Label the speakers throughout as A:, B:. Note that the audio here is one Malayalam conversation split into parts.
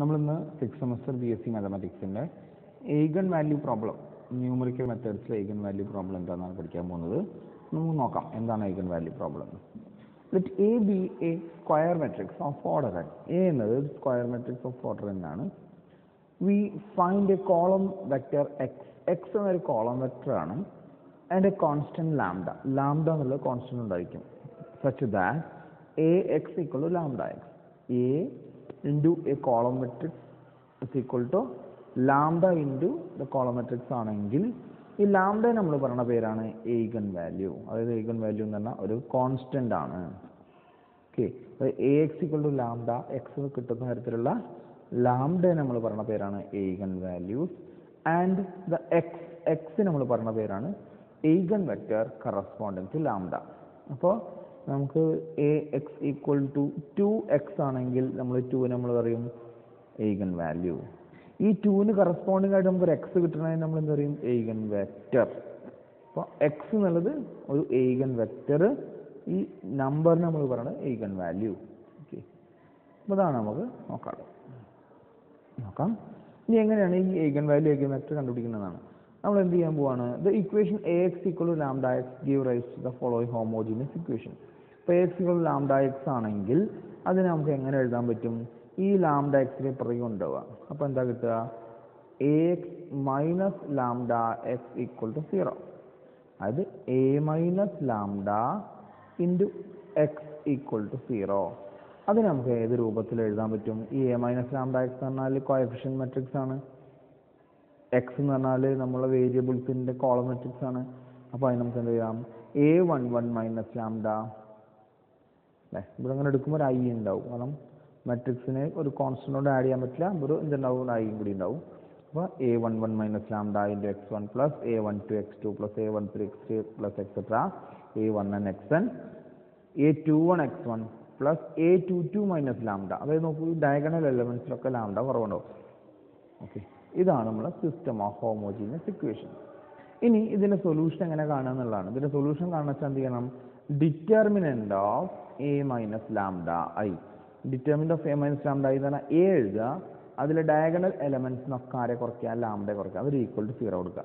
A: നമ്മളിന്ന് six semester B S C മാത്തമാറ്റിക്സിന്റെ eigen value problem numerical മെത്തേഡ്സിൽ ഏഗൺ വാല്യൂ പ്രോബ്ലം എന്താണെന്നാണ് പഠിക്കാൻ പോകുന്നത്. നമുക്ക് നോക്കാം എന്താണ് eigen value problem let A be a square matrix of order n A എന്നത് സ്ക്വയർ മെട്രിക്സ് ഓഫ് ഓർഡർ എന്നാണ് we find a column vector X X എന്നൊരു കോളം വെക്റ്റർ ആണ്. And a constant lambda lambda എന്നുള്ള കോൺസ്റ്റന്റ് ഉണ്ടായിരിക്കും. Such that A X equal to lambda X A into a column matrix is equal to lambda into the column matrix ആണെങ്കിൽ ഈ ലാംഡ നമ്മൾ പറയുന്ന പേരാണ് ഏഗൻ വാല്യൂ അതായത് ഏഗൻ വാല്യൂ എന്ന് പറഞ്ഞാൽ ഒരു കോൺസ്റ്റന്റ് ആണ്. Okay A X equal to lambda X കിട്ടുന്ന തരത്തിലുള്ള ലാംഡ നമ്മൾ പറയുന്ന പേരാണ് eigen values and the X X നമ്മൾ പറയുന്ന പേരാണ് eigen vector corresponding to lambda അപ്പോൾ നമുക്ക് A X equal to two X ആണെങ്കിൽ നമ്മൾ ടു നമ്മൾ പറയും എയ്ഗൻ വാല്യൂ ഈ ടുവിന് കറസ്പോണ്ടിങ് ആയിട്ട് നമുക്ക് ഒരു എക്സ് കിട്ടണമെങ്കിൽ നമ്മൾ എന്താ പറയും? എയ്ഗൻ വെക്റ്റർ അപ്പോൾ എക്സ് എന്നുള്ളത് ഒരു എയ്ഗൻ വെക്റ്റർ ഈ നമ്പറിന് നമ്മൾ പറയുന്നത് എയ്ഗൻ വാല്യൂ ഓക്കെ അപ്പോൾ അതാണ് നമുക്ക് നോക്കാം. നോക്കാം. ഇനി എങ്ങനെയാണ് ഈ എയ്ഗൻ വാല്യൂ എയ്ഗൻ വെക്റ്റർ കണ്ടുപിടിക്കുന്നതാണ്? നമ്മൾ എന്ത് ചെയ്യാൻ പോവാണ്? The equation A X equal to lambda X give rise to the following homogeneous equation equal lambda X ആണെങ്കിൽ അതിനെ നമുക്ക് എങ്ങനെ എഴുതാൻ പറ്റും? ഈ ലാംഡ എക്സിനെ പുറകെ കൊണ്ടുപോവുക അപ്പോൾ എന്താ കിട്ടുക? A X minus lambda X equal to zero അതായത് A minus lambda into X equal to zero അതിന് നമുക്ക് ഏത് രൂപത്തിൽ എഴുതാൻ പറ്റും? ഈ എ മൈനസ് ലാംഡ എക്സ് എന്ന് പറഞ്ഞാൽ കോയഫിഷ്യൻ മെട്രിക്സ് ആണ്. എക്സ് എന്ന് പറഞ്ഞാൽ നമ്മളെ വേരിയബിൾസിന്റെ കോളം മെട്രിക്സ് ആണ്. അപ്പോൾ അതിന് നമുക്ക് എന്ത് ചെയ്യാം? A one one minus lambda അല്ലേ ഇവിടെ അങ്ങനെ എടുക്കുമ്പോൾ ഒരു ഐ ഉണ്ടാവും. കാരണം മെട്രിക്സിനെ ഒരു കോൺസ്റ്റന്റോട് ആഡ് ചെയ്യാൻ പറ്റില്ല. ഒരു എന്തുണ്ടാവും? ഒരു ഐയും കൂടി ഉണ്ടാവും. അപ്പോൾ A one one minus lambda into X one plus A one two X two plus A one three X three plus etcetera A one n X n A two one X one plus A two two minus lambda അതായത് നോക്കൂ ഡയഗണൽ എലമെൻസിലൊക്കെ ലാംഡ കുറവുണ്ടാവും. ഓക്കെ ഇതാണ് നമ്മളെ സിസ്റ്റം ഓഫ് ഹോമോജീനിയസ് ഇക്വേഷൻ ഇനി ഇതിന്റെ സൊല്യൂഷൻ എങ്ങനെ കാണുക എന്നുള്ളതാണ്. ഇതിന്റെ സൊല്യൂഷൻ കാണാൻ വെച്ചാൽ എന്ത് ചെയ്യണം? Determinant of A minus lambda I determinant of A minus lambda I എന്ന് പറഞ്ഞാൽ എ എഴുതുക. അതിൽ ഡയഗണൽ എലമെന്റ്സ് എലമെന്റ്സിനൊക്കെ ആരെ കുറയ്ക്കുക? ലാംഡ കുറയ്ക്കുക. അവർ ഈക്വൽ ടു സീറോ കൊടുക്കുക.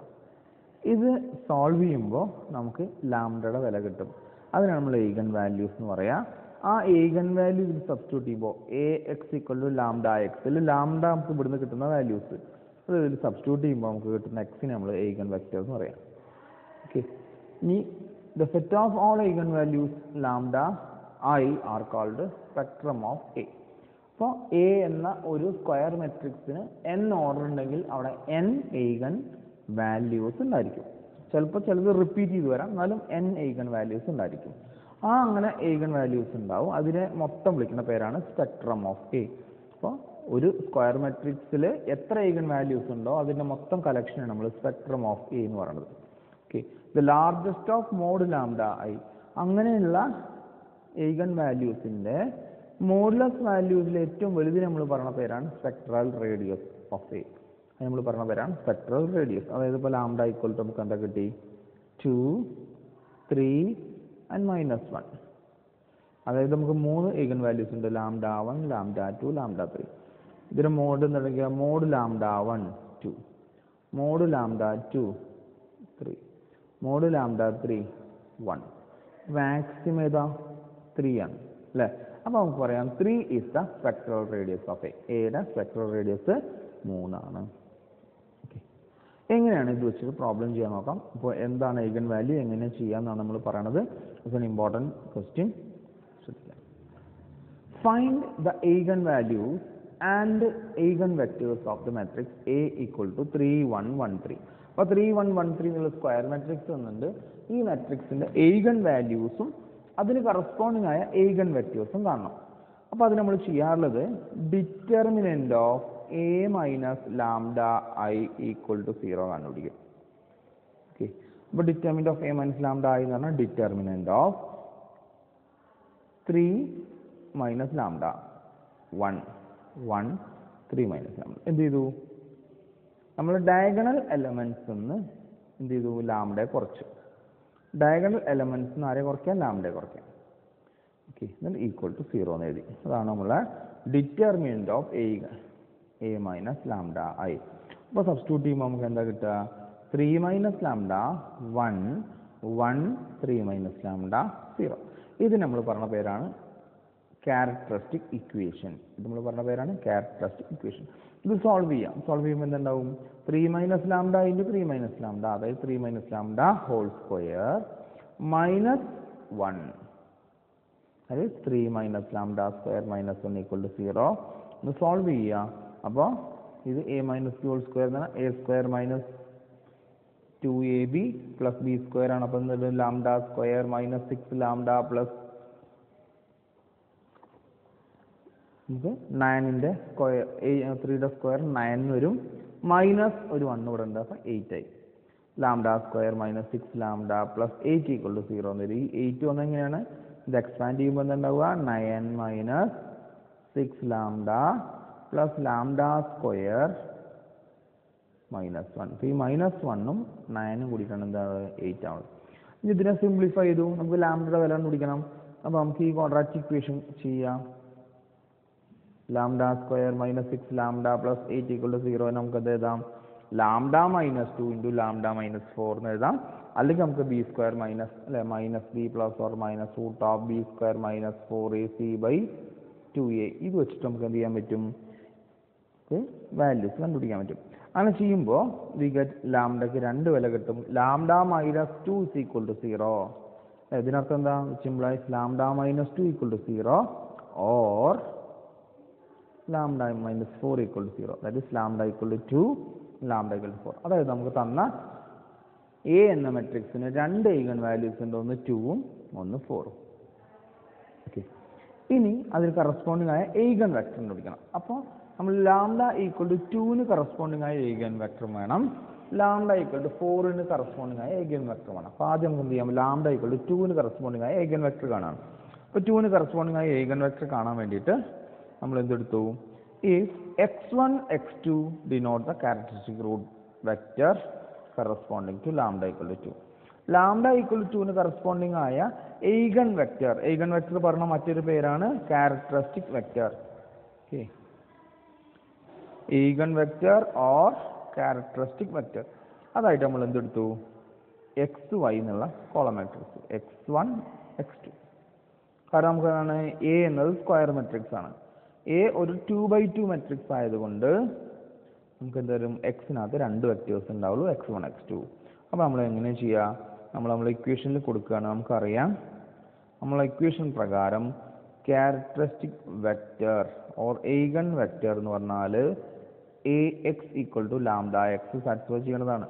A: ഇത് സോൾവ് ചെയ്യുമ്പോൾ നമുക്ക് ലാംഡയുടെ വില കിട്ടും. അതിനാണ് നമ്മൾ ഏഗൻ വാല്യൂസ് എന്ന് പറയാം. ആ വാല്യൂ ഇതിൽ സബ്സ്റ്റിറ്റ്യൂട്ട് ചെയ്യുമ്പോൾ A X equal to lambda X ഇതിൽ ലാംഡ നമുക്ക് ഇവിടുന്ന് കിട്ടുന്ന വാല്യൂസ് അത് ഇതിൽ സബ്സ്റ്റിറ്റ്യൂട്ട് ചെയ്യുമ്പോൾ നമുക്ക് കിട്ടുന്ന എക്സിനെ നമ്മൾ ഏഗൻ വെക്റ്റേഴ്സ് എന്ന് പറയാം. ഓക്കെ ഇനി the set of all eigenvalues lambda i are called spectrum of A. അപ്പോൾ എ എന്ന ഒരു സ്ക്വയർ മെട്രിക്സിന് എൻ ഓർഡർ ഉണ്ടെങ്കിൽ അവിടെ എൻ എയ്ഗൻ വാല്യൂസ് ഉണ്ടായിരിക്കും. ചിലപ്പോൾ ചിലത് റിപ്പീറ്റ് ചെയ്ത് വരാം. എന്നാലും എൻ ഏഗൻ വാല്യൂസ് ഉണ്ടായിരിക്കും. ആ അങ്ങനെ ഏഗൻ വാല്യൂസ് ഉണ്ടാവും. അതിനെ മൊത്തം വിളിക്കുന്ന പേരാണ് സ്പെക്ട്രം ഓഫ് എ അപ്പോൾ ഒരു സ്ക്വയർ മെട്രിക്സിൽ എത്ര ഏഗൻ വാല്യൂസ് ഉണ്ടോ അതിന്റെ മൊത്തം കളക്ഷനാണ് നമ്മൾ സ്പെക്ട്രം ഓഫ് എ എന്ന് പറയുന്നത്. Okay the largest of mod lambda I അങ്ങനെയുള്ള ഏഗൻ വാല്യൂസിന്റെ മോഡുലസ് വാല്യൂസിൽ ഏറ്റവും വലുത് നമ്മൾ പറഞ്ഞ പേരാണ് സ്പെക്ട്രൽ റേഡിയസ് ഓഫ് എ നമ്മൾ പറഞ്ഞ പേരാണ് സ്പെക്ട്രൽ റേഡിയസ് അതായത് ഇപ്പോൾ ലാംഡ ഈക്വൽ ടു നമുക്ക് എന്താ കിട്ടി? Two three and minus one അതായത് നമുക്ക് മൂന്ന് ഏഗൻ വാല്യൂസ് ഉണ്ട്. Lambda one lambda two lambda three ഇതിന് മോഡ് എന്നുണ്ടെങ്കിൽ mod lambda one two mod lambda two three mod lambda three one. Maximum ഏതാ? ത്രീ ആണ്. അല്ലേ? അപ്പോൾ നമുക്ക് പറയാം three is the spectral radius of A എയുടെ സ്പെക്ട്രൽ റേഡിയസ് മൂന്നാണ്. എങ്ങനെയാണ് ഇത് വെച്ചിട്ട് പ്രോബ്ലം ചെയ്യാൻ നോക്കാം? ഇപ്പോൾ എന്താണ് ഈഗൻ വാല്യൂ എങ്ങനെ ചെയ്യാമെന്നാണ് നമ്മൾ പറയണത്. ഇറ്റ്സ് എൻ ഇമ്പോർട്ടന്റ് ക്വസ്റ്റ്യൻ ശ്രദ്ധിക്കാം. Find the eigen values and eigen vectors of the matrix A equal to three one one three അപ്പോൾ ത്രീ വൺ വൺ ത്രീ എന്നുള്ള സ്ക്വയർ മെട്രിക്സ് എന്നുണ്ട് ഈ മെട്രിക്സിന്റെ എയ്ഗൺ വാല്യൂസും അതിന് കറസ്പോണ്ടിങ് ആയ എയ്ഗൺ വെക്ടേഴ്സും കാണണം. അപ്പോൾ അത് നമ്മൾ ചെയ്യാറുള്ളത് determinant of A minus lambda I equal to zero കണ്ടുപിടിക്കും ഓക്കെ അപ്പോൾ determinant of A minus lambda I എന്ന് പറഞ്ഞാൽ determinant of three minus lambda one one three minus lambda എന്ത് ചെയ്തു? നമ്മൾ ഡയഗണൽ എലമെന്റ്സ് നിന്ന് എന്ത് ചെയ്തു? ലാംഡയെ കുറച്ചു. ഡയഗണൽ എലമെന്റ്സ് നിന്ന് ആരെ കുറയ്ക്കാം? ലാംഡയെ കുറയ്ക്കാം. ഓക്കെ ഈക്വൽ ടു സീറോ എന്ന് എഴുതി. അതാണ് നമ്മളെ determinant of A A minus lambda I അപ്പോൾ സബ്സ്റ്റിറ്റ്യൂട്ട് ചെയ്യുമ്പോൾ നമുക്ക് എന്താ കിട്ടുക? Three minus lambda one one three minus lambda zero ഇത് നമ്മൾ പറഞ്ഞ പേരാണ് ക്യാരക്ടറിസ്റ്റിക് ഇക്വേഷൻ ഇത് നമ്മൾ പറഞ്ഞ പേരാണ് ക്യാരക്ടറിസ്റ്റിക് ഇക്വേഷൻ ഇത് സോൾവ് ചെയ്യാം. സോൾവ് ചെയ്യുമ്പോൾ എന്തുണ്ടാവും? Three minus lambda into three minus lambda അതായത് three minus lambda whole square minus one അതായത് three minus lambda square minus one equal to zero ഇത് സോൾവ് ചെയ്യുക അപ്പോൾ ഇത് A minus B whole square എന്നാണ് A square minus two A B plus B square ആണ്. അപ്പം എന്ത് lambda square minus six lambda plus നമുക്ക് നയനിന്റെ സ്ക്വയർ ത്രീയുടെ സ്ക്വയർ നയൻ വരും. മൈനസ് ഒരു വൺ ഇവിടെ ഉണ്ട്. അപ്പം എയ്റ്റ് ആയി. Lambda square minus six lambda plus eight equal to zero എന്ന് വരും. ഈ എയ്റ്റ് വന്ന് എങ്ങനെയാണ്? ഇത് എക്സ്പാൻഡ് ചെയ്യുമ്പോൾ എന്താണ്ടാവുക nine minus six lambda plus lambda square minus one ഈ മൈനസ് വണ്ണും നയനും കൂടിയിട്ടാണ് എന്താണ് എയ്റ്റ് ആവുന്നത്. ഇനി ഇതിനെ സിംപ്ലിഫൈ ചെയ്തു. നമുക്ക് ലാംഡയുടെ വില കണ്ടുപിടിക്കണം. അപ്പോൾ നമുക്ക് ഈ ക്വാഡ്രാറ്റിക് ഇക്വേഷൻ ചെയ്യാം. Lambda square minus six lambda plus eight equal to zero നമുക്ക് എന്ത് എഴുതാം? Lambda minus two into lambda minus four എന്ന് എഴുതാം. അല്ലെങ്കിൽ നമുക്ക് ബി സ്ക്വയർ മൈനസ് അല്ലെ minus B plus or minus root of B square minus four A C by two A. ഇത് വെച്ചിട്ട് നമുക്ക് എന്ത് ചെയ്യാൻ പറ്റും? വാല്യൂസ് കണ്ടുപിടിക്കാൻ പറ്റും. അങ്ങനെ ചെയ്യുമ്പോൾ വി ഗെറ്റ് ലാംഡയ്ക്ക് രണ്ട് വില കിട്ടും. Lambda minus two is equal to zero ഇതിനർത്ഥം എന്താ? Simplifies lambda minus two equal to zero or lambda minus four equal to zero. That is lambda equal to two lambda equal to four. അതായത് നമുക്ക് തന്ന എ എന്ന മെട്രിക്സിന് രണ്ട് ഈഗൺ വാല്യൂസ് ഉണ്ട്. ഒന്ന് ടൂവും ഒന്ന് ഫോറും ഓക്കെ ഇനി അതിൽ കറസ്പോണ്ടിങ് ആയ ഈഗൺ വെക്ടർ കണ്ടുപിടിക്കണം. അപ്പോൾ നമ്മൾ ലാംഡ ഈക്വൽ ടു ടുവിന് കറസ്പോണ്ടിങ് ആയ ഈഗൺ വെക്ടർ വേണം. ലാംഡ ഈക്വൽ ടു ഫോറിന് കറസ്പോണ്ടിങ് ആയ ഏഗൻ വെക്ടർ വേണം. അപ്പോൾ ആദ്യം നമുക്ക് എന്ത് ചെയ്യാം? ലാംഡ ഈക്വൽ ടു ടുവിന് കറസ്പോണ്ടിങ് ആയ ഏഗൻ വെക്ടർ കാണാം അപ്പോൾ ടുവിന് കറസ്പോണ്ടിങ് ആയ ഏഗൻ വെക്ടർ കാണാൻ വേണ്ടിയിട്ട് നമ്മൾ എന്തെടുത്തു if x1 x2 denote the characteristic root vector corresponding to lambda equal to 2 two lambda equal 2 ന് കറസ്പോണ്ടിങ് ആയ എയ്ഗൺ വെക്റ്റർ എയ്ഗൺ വെക്റ്റർ പറഞ്ഞ മറ്റൊരു പേരാണ് characteristic vector okay eigen vector or characteristic vector അതായിട്ട് നമ്മൾ എന്തെടുത്തു എക്സ് വൈ എന്നുള്ള column matrix X one X two കാരണം നമുക്ക് എന്താണ് എ എന്നത് സ്ക്വയർ മെട്രിക്സ് ആണ്. എ ഒരു ടു ബൈ ടു മെട്രിക്സ് ആയതുകൊണ്ട് നമുക്ക് എന്തായാലും എക്സിനകത്ത് രണ്ട് വെക്റ്റേഴ്സ് ഉണ്ടാവുള്ളൂ എക്സ് വൺ എക്സ് ടു അപ്പോൾ നമ്മൾ എങ്ങനെ ചെയ്യുക നമ്മൾ നമ്മൾ ഇക്വേഷനിൽ കൊടുക്കുകയാണ് നമുക്കറിയാം. നമ്മൾ ഇക്വേഷൻ പ്രകാരം characteristic vector or eigen vector എന്ന് പറഞ്ഞാൽ A X equal to lambda X satisfy ചെയ്യേണ്ടതാണ്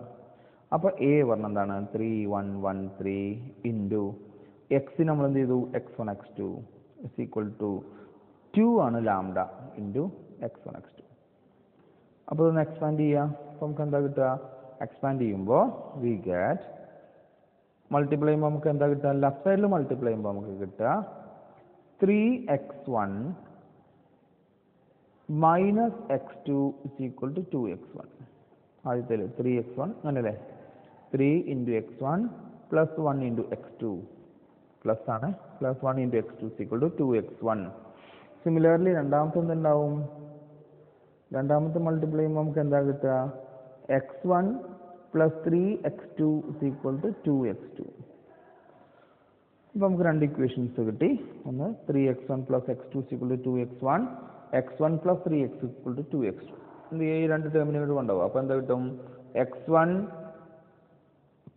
A: അപ്പോൾ എ പറഞ്ഞ എന്താണ്? Three one one three into X നമ്മൾ എന്ത് ചെയ്തു? X one X two is equal to two ആണ് lambda into X one X two അപ്പോൾ ഇതൊന്ന് എക്സ്പാൻഡ് ചെയ്യാം. അപ്പോൾ നമുക്ക് എന്താ കിട്ടുക? എക്സ്പാൻഡ് ചെയ്യുമ്പോൾ വി ഗെറ്റ് മൾട്ടിപ്ലൈ ചെയ്യുമ്പോൾ നമുക്ക് എന്താ കിട്ടുക? ലെഫ്റ്റ് സൈഡിൽ മൾട്ടിപ്ലൈ ചെയ്യുമ്പോൾ നമുക്ക് കിട്ടുക three X one minus X two is equal to two X one ആദ്യത്തിൽ ത്രീ എക്സ് വൺ അങ്ങനല്ലേ? Three into X one plus one into X two plus ആണ്. Plus one into X two equal to two X one similarly രണ്ടാമത്തെ എന്തുണ്ടാവും? രണ്ടാമത്തെ മൾട്ടിപ്ലൈ ചെയ്യുമ്പോൾ നമുക്ക് എന്താ കിട്ടുക? X one plus three X two equal to two X two ഇപ്പം നമുക്ക് രണ്ട് ഇക്വേഷൻസ് കിട്ടി. ഒന്ന് three X one plus X two equal to two X one X one plus three X equal to two X two എന്ത് ചെയ്യും? ഈ രണ്ട് ടേമിനുകൾ കൊണ്ടുപോകും. അപ്പോൾ എന്താ കിട്ടും? X one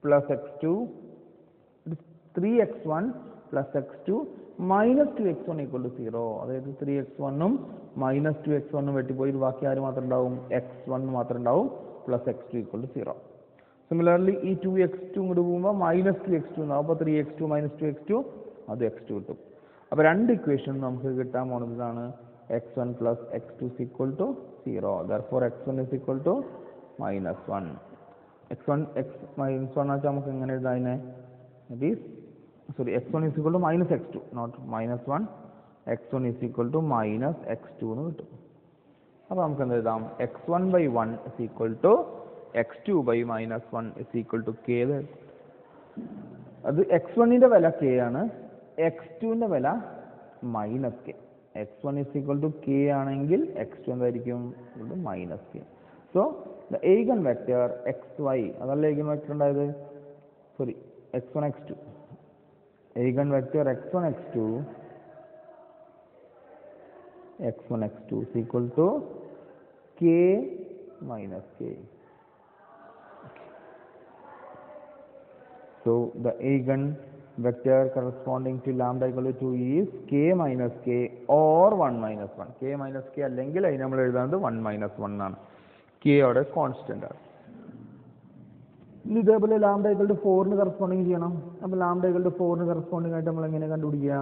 A: plus X two three X one plus X two minus two X one equal to zero അതായത് ത്രീ എക്സ് വണ്ണും മൈനസ് ടു എക്സ് വണ്ണും വെട്ടിപ്പോയി. ബാക്കി ആര് മാത്രം ഉണ്ടാവും? എക്സ് വൺ മാത്രം ഉണ്ടാവും. Plus x two equal to zero similarly ഈ ടു എക്സ് ടു ഇങ്ങോട്ട് പോകുമ്പോൾ മൈനസ് ടു എക്സ് ടു എന്നാവും അപ്പോൾ three x two minus two x two അത് എക്സ് ടു കിട്ടും. അപ്പോൾ രണ്ട് ഇക്വേഷൻ നമുക്ക് കിട്ടാൻ പോകുന്നത് ഇതാണ് x one plus x two equal to zero therefore x one is equal to minus one x one x minus one വെച്ചാൽ നമുക്ക് എങ്ങനെ എഴുതാം അതിനെ? It is sorry x1 is equal to minus x2 not minus 1 x1 is equal to minus x2 എന്ന് കിട്ടും. അപ്പോൾ നമുക്ക് എന്ത് എഴുതാം x1 one 1 is equal to x2 by minus 1 is equal to k എന്ന് എഴുതാം. അത് എക്സ് വണ്ണിന്റെ വില കെ ആണ്. എക്സ് ടുവിന്റെ വില minus k x one is equal to k ആണെങ്കിൽ എക്സ് ടു എന്തായിരിക്കും? Minus k so the eigen vector x y അതല്ല ഏകൻ വെക്ടർ ഉണ്ടായത്? Sorry x one x two eigen vector x one x two x1 x2 is equal to k minus k so the eigen vector corresponding to lambda equal to 2 is k minus k or 1 minus 1 k minus k അല്ലെങ്കിൽ അതിന് നമ്മൾ എഴുതാറുണ്ട് 1 minus 1 ആണ് k അവിടെ കോൺസ്റ്റന്റ് ആണ് ഇനി ഇതേപോലെ ലാംഡ ഇക്വൽ ടു ഫോറിന് കറസ്പോണ്ടിങ് ചെയ്യണം. അപ്പോൾ ലാംഡ ഇക്വൽ ടു ഫോറിന് കറസ്പോണ്ടിങ് ആയിട്ട് നമ്മൾ എങ്ങനെ കണ്ടുപിടിക്കുക?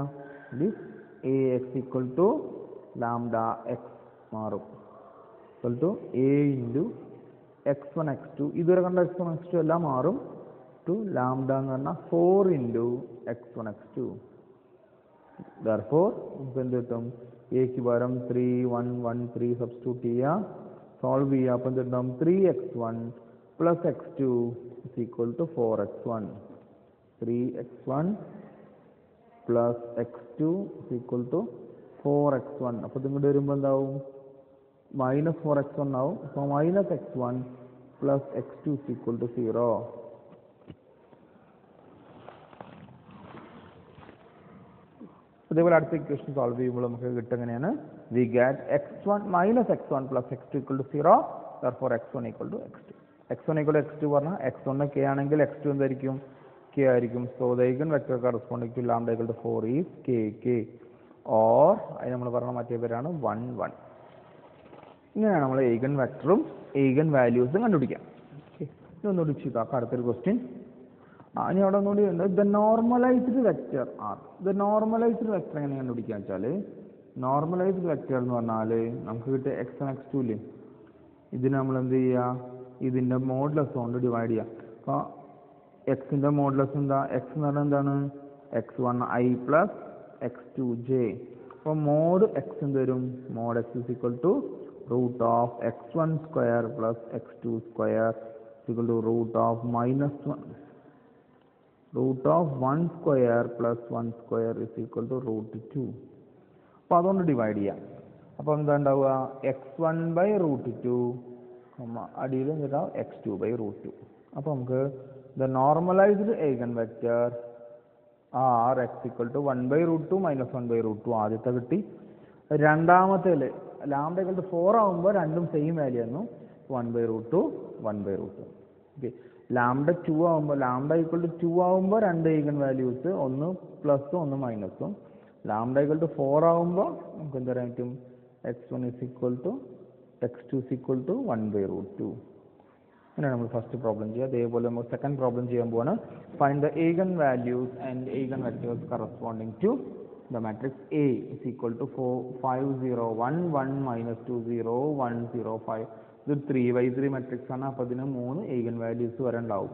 A: A x equal to lambda x മാറും. Equal to A into x one x two ഇതുവരെ കണ്ട എക്സ് വൺ എക്സ് ടു എല്ലാം മാറും. ടു ലാംഡ എന്ന് പറഞ്ഞാൽ four into x one x two therefore നമുക്ക് എന്ത് കിട്ടും? എക്ക് പകരം three one one three substitute ചെയ്യുക സോൾവ് ചെയ്യുക അപ്പം എന്ത് കിട്ടും? Three x one plus x two is equal to four x one three x one plus x two is equal to four x one അപ്പോൾ ഇങ്ങോട്ട് വരുമ്പോൾ എന്താവും? മൈനസ് ഫോർ എക്സ് വൺ ആവും. അപ്പോൾ minus x one plus x two is equal to zero അതേപോലെ അടുത്ത ഇക്വേഷൻ സോൾവ് ചെയ്യുമ്പോൾ നമുക്ക് കിട്ടുക എങ്ങനെയാണ്? We got x one minus x one plus x two equal to zero four x one equal to x two x one equal x two പറഞ്ഞാൽ എക്സ് വണ് കെ ആണെങ്കിൽ എക്സ് ടു എന്തായിരിക്കും? കെ ആയിരിക്കും. So the eigen vector corresponding to lambda equal to four is k k or അത് നമ്മൾ പറഞ്ഞ മറ്റേ പേരാണ് വൺ വൺ ഇങ്ങനെയാണ് നമ്മൾ ഏകൻ വെക്ടറും ഏകൻ വാല്യൂസും കണ്ടുപിടിക്കാം ഓക്കെ ഇതൊന്നുകൂടി ചെയ്താക്കാം അടുത്തൊരു ക്വസ്റ്റ്യൻ ആ ഇനി അവിടെ ഒന്നുകൂടി ഉണ്ട്. The normalised vector are the normalised vector എങ്ങനെ കണ്ടുപിടിക്കുക വെച്ചാൽ നോർമലൈസ്ഡ് വെക്ടർ എന്ന് പറഞ്ഞാൽ നമുക്ക് കിട്ടിയ എക്സ് വൺ എക്സ് ടു ഇല്ലേ? ഇതിന് നമ്മൾ എന്ത് ചെയ്യുക? ഇതിന്റെ മോഡ്ലെസ് കൊണ്ട് ഡിവൈഡ് ചെയ്യാം. അപ്പോൾ എക്സിന്റെ മോഡ്ലെസ് എന്താ? എക്സ് എന്ന് പറഞ്ഞാൽ എന്താണ്? X one i plus x two j അപ്പോൾ മോഡ് എക്സ് എന്ത് വരും? Mod x is equal to root of x one square plus x two square equal to root of minus one root of one square plus one square is equal to root two അപ്പോൾ അതുകൊണ്ട് ഡിവൈഡ് ചെയ്യാം. അപ്പോൾ എന്താ ഉണ്ടാവുക? X one by root two അടിയിൽ എന്തിട്ടാ x two by root two അപ്പോൾ നമുക്ക് the normalised eigen vector are X equal to one by root two minus one by root two ആദ്യത്തെ കിട്ടി. രണ്ടാമത്തേൽ ലാംഡ ഇക്വൽ ടു ഫോർ ആകുമ്പോൾ രണ്ടും സെയിം വാല്യൂ ആയിരുന്നു. One by root two one by root two okay lambda two ആകുമ്പോൾ ലാംഡ ഈക്വൽ ടു ടു ആകുമ്പോൾ രണ്ട് ഈഗൻ വാല്യൂസ് ഒന്ന് പ്ലസും ഒന്ന് മൈനസും ലാംഡ ഈക്വൽ ടു ഫോർ ആകുമ്പോൾ നമുക്ക് എന്താ പറയാൻ പറ്റും? X one is equal to x two is equal to one by root two അങ്ങനെയാണ് നമ്മൾ ഫസ്റ്റ് പ്രോബ്ലം ചെയ്യുക. അതേപോലെ നമ്മൾ സെക്കൻഡ് പ്രോബ്ലം ചെയ്യാൻ പോവാണ്. Find the eigen values and eigen vectors corresponding to the matrix A is equal to four five zero one one minus two zero one zero five ഇത് ത്രീ ബൈ ത്രീ മെട്രിക്സ് ആണ്. അപ്പോൾ അതിന് മൂന്ന് ഏഗൻ വാല്യൂസ് വരെ ഉണ്ടാവും.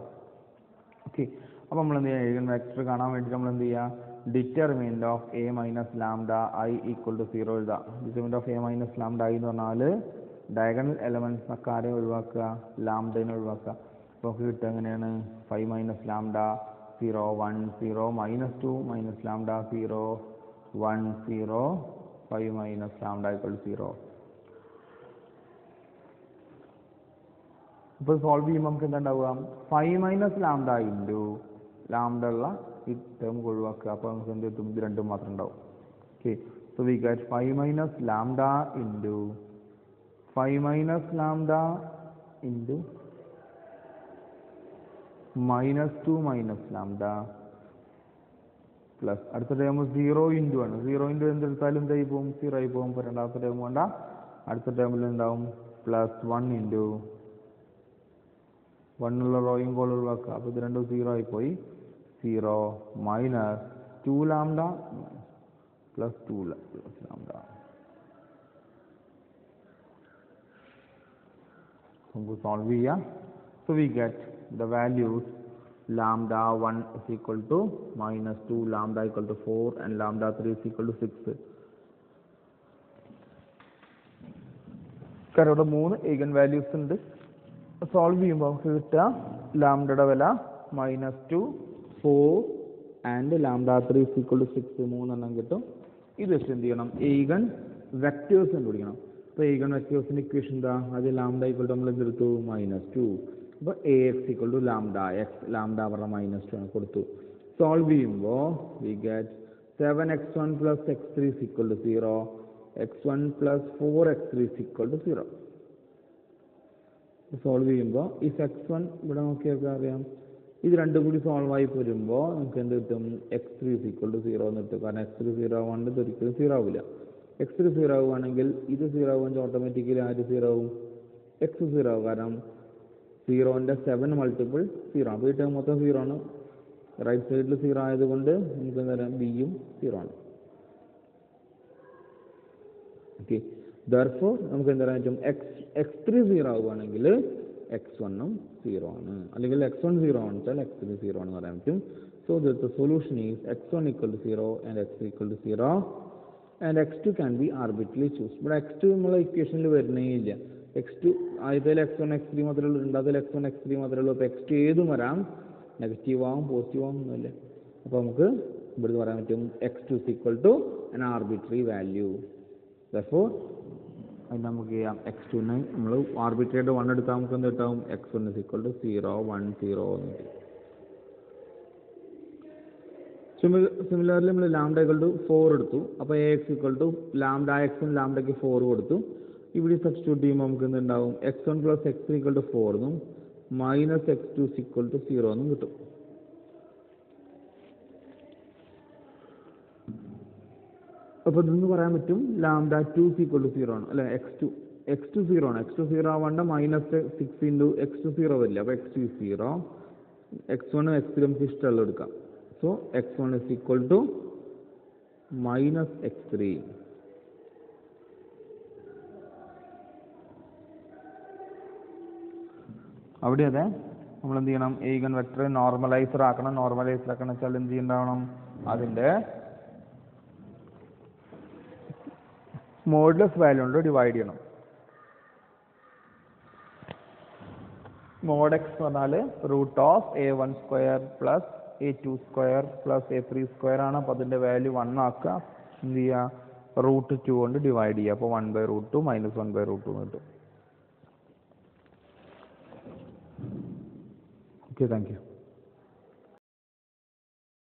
A: ഓക്കെ അപ്പോൾ നമ്മൾ എന്ത് ചെയ്യുക? ഏഗൻ വെക്ടർ കാണാൻ വേണ്ടി നമ്മൾ എന്ത് ചെയ്യുക? Determinant of A minus lambda I equal to zero എഴുതാം determinant of A minus lambda I എന്ന് പറഞ്ഞാൽ ഡയഗണൽ എലമെന്റ്സ് ഒക്കെ ആരെ ഒഴിവാക്കുക ലാംഡനെ ഒഴിവാക്കുക. അപ്പോൾ നമുക്ക് കിട്ടുക എങ്ങനെയാണ്? Five minus lambda zero one zero minus two minus lambda zero one zero five minus lambda ഇപ്പോൾ സീറോ ഇപ്പോൾ സോൾവ് ചെയ്യുമ്പോൾ നമുക്ക് എന്താ ഉണ്ടാവുക? Five minus lambda into lambda ഉള്ള ഈ ടേം ഒഴിവാക്കുക. അപ്പോൾ നമുക്ക് എന്ത് കിട്ടും? ഇത് രണ്ടും മാത്രം ഉണ്ടാവും. Okay so we get five minus lambda into five minus lambda into minus two minus lambda plus അടുത്ത ടേം സീറോ ഇന്റു ആണ്. സീറോ ഇന്റു എന്തെടുത്താലും എന്തായി പോകും സീറോ ആയി പോകും ഇപ്പോൾ രണ്ടാമത്തെ ടേം വേണ്ട. അടുത്ത ടേമിൽ ഉണ്ടാവും പ്ലസ് വൺ ഇന്റു വണ്ണുള്ള റോയും കോൾ ഒഴിവാക്കുക. അപ്പോൾ ഇത് രണ്ടും സീറോ ആയിപ്പോയി zero minus two lambda plus two plus lambda നമുക്ക് സോൾവ് ചെയ്യാം so we get the values lambda one is equal to minus two lambda equal to four and lambda three is equal to six കാരണം ഇവിടെ മൂന്ന് ഏഗൻ വാല്യൂസ് ഉണ്ട്. സോൾവ് ചെയ്യുമ്പോൾ നമുക്ക് കിട്ടുക ലാംഡയുടെ വില minus two four and lambda three is equal to six മൂന്നെണ്ണം കിട്ടും. ഇത് വെച്ച് എന്ത് ചെയ്യണം? ഈഗൺ വെക്ടേഴ്സ് കണ്ടുപിടിക്കണം. അപ്പോൾ ഈ വെക്ടേഴ്സിന്റെ ഇക്വേഷൻ എന്താ? അത് ലാംഡ ഈക്വൽ ടു നമ്മൾ എന്തെടുത്തു മൈനസ് ടു അപ്പോൾ A x equal to lambda x lambda പറഞ്ഞ മൈനസ് ടു ആണ് കൊടുത്തു. സോൾവ് ചെയ്യുമ്പോൾ we get seven x one plus x three equal to zero x one plus four x three equal to zero solve ചെയ്യുമ്പോൾ ഈ എക്സ് വൺ ഇവിടെ നോക്കിയൊക്കെ അറിയാം. ഇത് രണ്ടും കൂടി സോൾവ് ആയി വരുമ്പോൾ നമുക്ക് എന്ത് കിട്ടും? X three equal to zero എന്ന് കിട്ടും. കാരണം എക്സ് ത്രീ സീറോ ആവാണ്ട് ഒരിക്കലും സീറോ ആവില്ല. എക്സ് സീറോ ആവുകയാണെങ്കിൽ ഇത് സീറോ ആവുമ്പോൾ ഓട്ടോമാറ്റിക്കലി ആര് സീറോ ആവും. എക്സ് സീറോ ആവും. കാരണം സീറോന്റെ സെവൻ മൾട്ടിപ്പിൾ സീറോ അപ്പോൾ ഈ ടേം മൊത്തം സീറോ ആണ്. റൈറ്റ് സൈഡിൽ സീറോ ആയതുകൊണ്ട് നമുക്ക് എന്താ ബിയും സീറോ ആണ്. ഓക്കെ ദർഫോ നമുക്ക് എന്താ പറയാൻ എക്സ് എക്സ് ത്രീ സീറോ ആവുകയാണെങ്കിൽ എക്സ് വണ്ണും സീറോ ആണ്. അല്ലെങ്കിൽ എക്സ് വൺ സീറോ ആണ് വെച്ചാൽ എക്സ് ത്രീ സീറോ ആണെന്ന് പറയാൻ പറ്റും. So the solution is x one equal to zero and x equal to zero and x two can be arbitrarily choose ഇവിടെ എക്സ് ടു നമ്മളെ ഇക്വേഷനിൽ വരുന്നേ ഇല്ല. എക്സ് ടു ആദ്യത്തിൽ എക്സ് വൺ എക്സ് ത്രീ മാത്രമേ ഉള്ളൂ രണ്ടാമത്തിൽ എക്സ് വൺ എക്സ് ത്രീ മാത്രമേ ഉള്ളൂ അപ്പോൾ എക്സ് ടു ഏതും വരാം? നെഗറ്റീവ് ആവും പോസിറ്റീവ് ആവും ഒന്നുമില്ല. അപ്പോൾ നമുക്ക് ഇവിടുന്ന് പറയാൻ പറ്റും x two is equal to an arbitrary value therefore അത് നമുക്ക് ചെയ്യാം. എക്സ് ടുവിന് നമ്മൾ ആർബിട്രേറ്റ് വൺ എടുത്താൽ നമുക്ക് എന്ത് കിട്ടാവും? X one is equal to zero one zero എന്ന് കിട്ടും. സിമിലർലി നമ്മൾ ലാംഡ ഇക്വൽ ടു ഫോർ എടുത്തു. അപ്പോൾ A x equal to lambda എക്സും ലാംഡയ്ക്ക് ഫോർ കൊടുത്തു. ഇവിടെ സബ്സ്റ്റിറ്റ്യൂട്ട് ചെയ്യുമ്പോൾ നമുക്ക് എന്തുണ്ടാവും x one plus x three equal to four എന്നും minus x two equal to zero എന്നും കിട്ടും. അപ്പോൾ ഇതെന്ന് പറയാൻ പറ്റും lambda two equal to zero ആണ്. അല്ലെ? X two x two zero ആണ്. എക്സ് ടു സീറോ ആവേണ്ട minus six into x two zero വരില്ല? അപ്പോൾ എക്സ് ടു സീറോ എക്സ് വണ്ണും എക്സ് ത്രീ നമുക്ക് ഇഷ്ടമുള്ള എടുക്കാം. One is equal to minus x three അവിടെ അതെ നമ്മൾ എന്ത് ചെയ്യണം ഈഗൻ വെക്ടർ നോർമലൈസർ ആക്കണം. നോർമലൈസർ ആക്കണം വെച്ചാൽ എന്ത് ചെയ്യണ്ടാവണം? അതിന്റെ മോഡുലസ് വാല്യൂ കൊണ്ട് ഡിവൈഡ് ചെയ്യണം. മോഡ് എക്സ് എന്ന് പറഞ്ഞാൽ root of a one square plus a two square plus a three square ആണ്. അപ്പോൾ അതിന്റെ വാല്യൂ വൺ ആക്കുക. എന്ത് ചെയ്യുക? റൂട്ട് ടു കൊണ്ട് ഡിവൈഡ് ചെയ്യുക. അപ്പോൾ one by root two minus one by root two കിട്ടും. Okay thank you